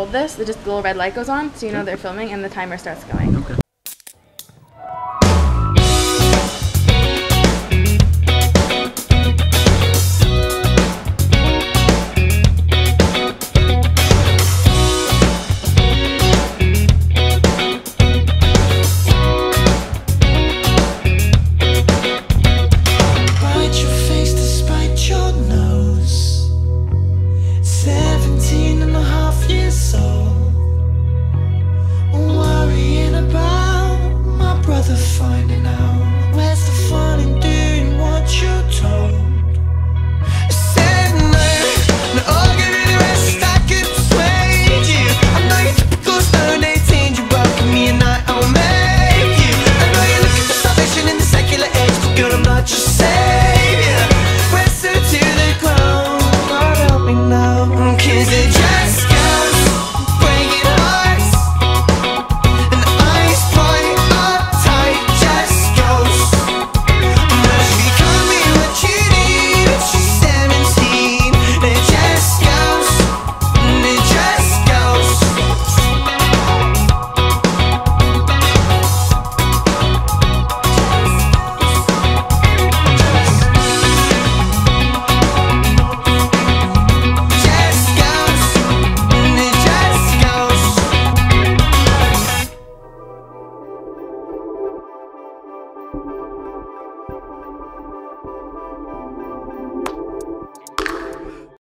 hold this, the just the little red light goes on, so you know they're filming, and the timer starts going. Okay. finding